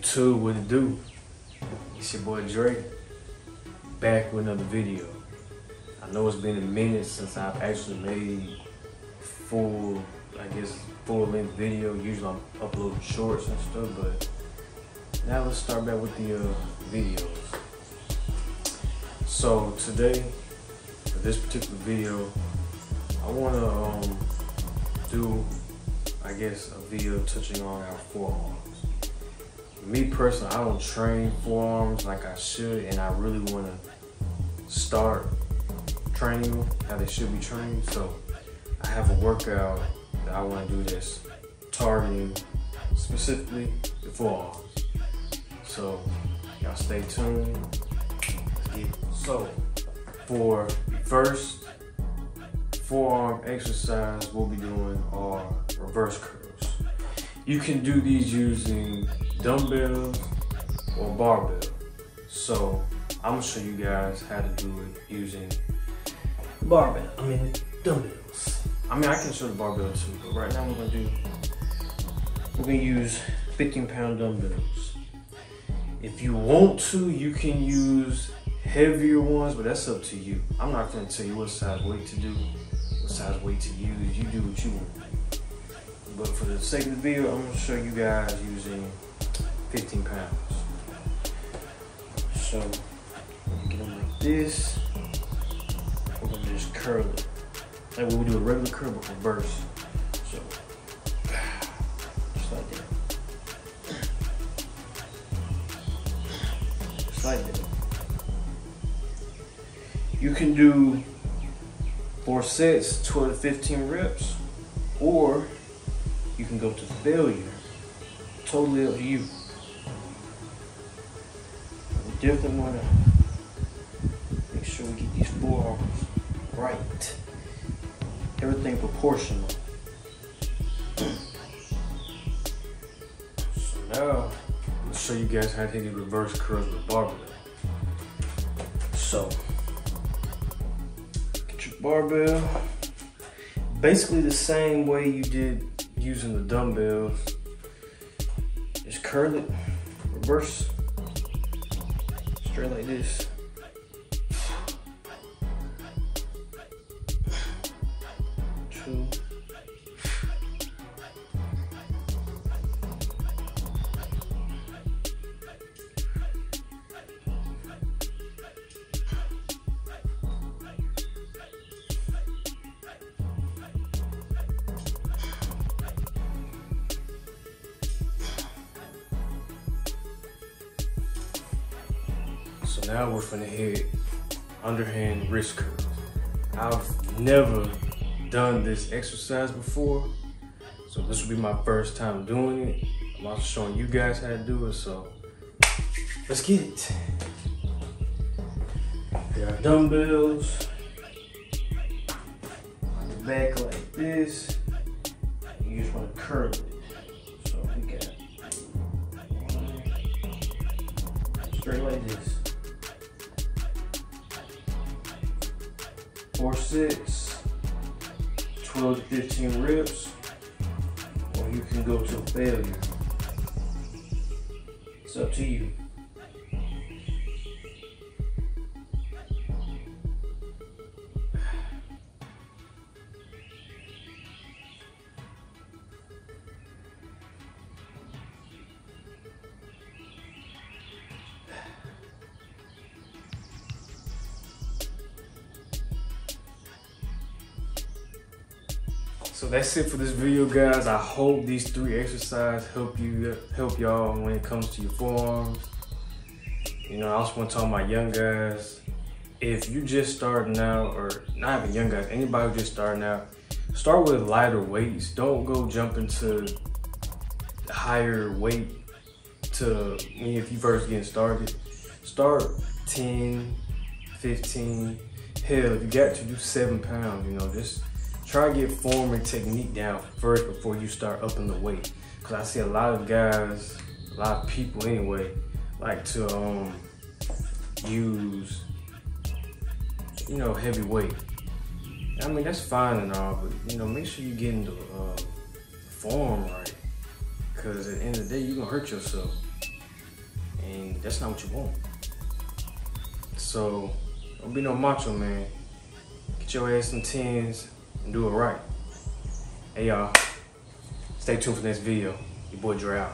YouTube, what it do? It's your boy Dre, back with another video. I know it's been a minute since I've actually made full, I guess, full length video. Usually I'm uploading shorts and stuff, but now let's start back with the uh, videos. So today, for this particular video, I want to um, do, I guess, a video touching on our forearms. Me personally, I don't train forearms like I should, and I really want to start training how they should be trained. So I have a workout that I want to do this targeting specifically the forearms. So y'all stay tuned. So for first forearm exercise we'll be doing our reverse curls. You can do these using dumbbells or barbell. So I'm gonna show you guys how to do it using barbell, I mean dumbbells. I mean I can show the barbell too, but right now we're gonna do, we're gonna use 15 pound dumbbells. If you want to, you can use heavier ones, but that's up to you. I'm not gonna tell you what size weight to do, what size weight to use. You do what you want. But for the sake of the video, I'm gonna show you guys using 15 pounds. So, get them like this. We're gonna just curl it. Like we do a regular curl, but reverse. So, just like that. Just like that. You can do four sets, 12 to 15 reps, or you can go to failure. Totally up to you. We definitely want to make sure we get these forearms right. Everything proportional. So now, I'll show you guys how to hit the reverse curls with barbell. So, get your barbell. Basically the same way you did using the dumbbells. Just curl it, reverse, straight like this. Two. So now we're gonna hit underhand wrist curls. I've never done this exercise before, so this will be my first time doing it. I'm also showing you guys how to do it, so let's get it. We got dumbbells on the back like this. You just want to curl it. So we got straight like this. Four sets, 12 to 15 reps, or you can go to failure. It's up to you. So that's it for this video, guys. I hope these three exercises help you help y'all when it comes to your forearms. You know, I also want to tell my young guys, if you just starting out, or not even young guys, anybody just starting out, start with lighter weights. Don't go jump into higher weight to if you first getting started. Start 10, 15, hell, if you got to do seven pounds, you know, just try to get form and technique down first before you start upping the weight. Cause I see a lot of guys, a lot of people anyway, like to um use you know heavy weight. I mean that's fine and all, but you know make sure you get into uh, form right. Cause at the end of the day you're gonna hurt yourself. And that's not what you want. So don't be no macho man. Get your ass some tens and do it right. Hey y'all, stay tuned for the next video. Your boy Dre out.